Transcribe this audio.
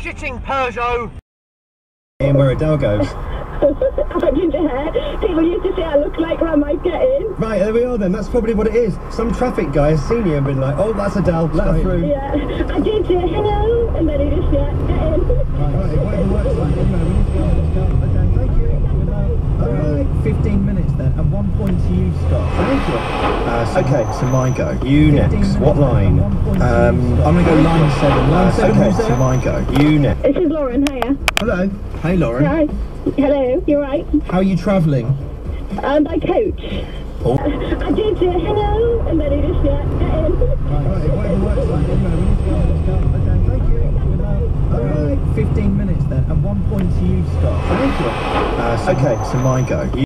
shitting Peugeot. In where Adele goes. I ginger hair. People used to say I look like where I get in. Right, there we are then. That's probably what it is. Some traffic guy has seen you and been like, oh, that's Adele, let her through. Yeah, I did say hello, and then he just yeah, get in. Right, whatever works like, you know, we need to go, let's go. Okay, thank you. All right. 15 minutes then. At one point to you, Scott. Thank you. Uh, so, okay, so my go. You next. What line? at one point to you, Um, I'm going to go line seven. Line Uh, seven, okay, so my go. You next. This is Lauren. Hiya. Hello. Hey, Lauren. Hi. Hello. You're right. How are you travelling? Um, by coach. Oh. I did say hello, and then he just yeah, get in. All right, whatever works like, you know, we need to go, let's go. Okay, thank you. All right. 15 minutes then. At one point to you, Scott. Thank you. Uh, so, okay, so my go.